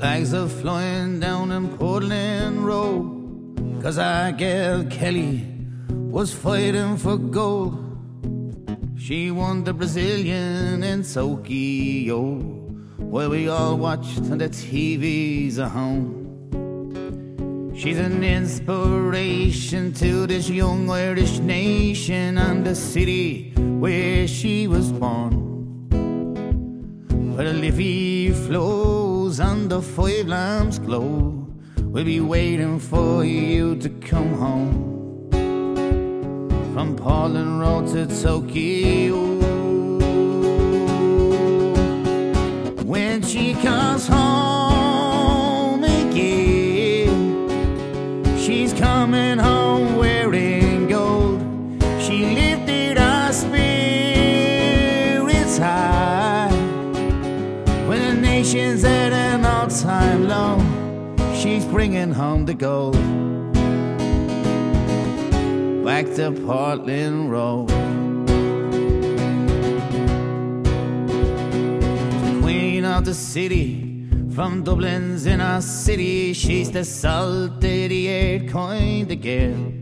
Flags are flying down in Portland Road. Cause I guess Kellie was fighting for gold. She won the Brazilian in Tokyo, where we all watched on the TVs at home. She's an inspiration to this young Irish nation and the city where she was born. Where the Liffey flows the five lamps glow, we'll be waiting for you to come home. From Portland Road to Tokyo. Nation's at an all-time low, she's bringing home the gold. Back to Portland Road. Queen of the city, from Dublin's in our city, she's the salt 88 kind of girl.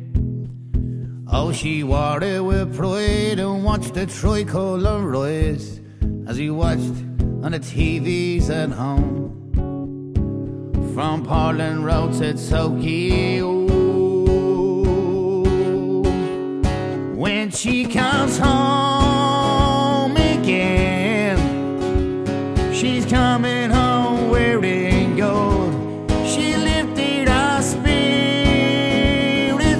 Oh, she wore it with pride and watched the tricolour rise as he watched on the TVs at home. From Portland Road to Tokyo. When she comes home again, she's coming home wearing gold. She lifted our spirits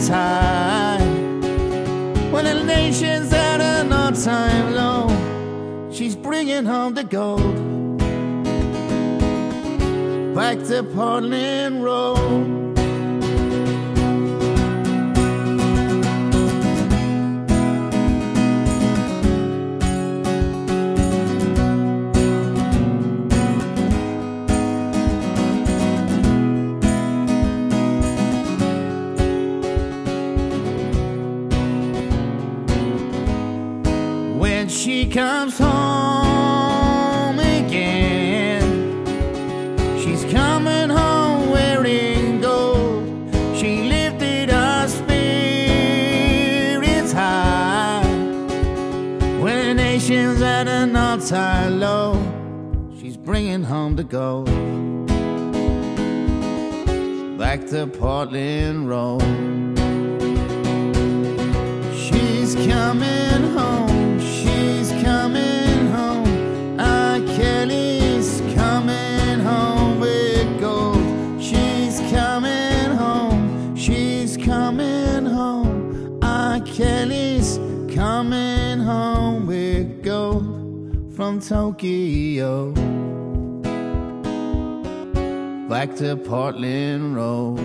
high. When the nation's at an all-time low, she's bringing home the gold. Back to Portland Road. She comes home again. She's coming home wearing gold. She lifted our spirits high. When nation's at an all-time low, she's bringing home the gold. Back to Portland Road. She's coming home, coming home with gold from Tokyo. Back to Portland Road.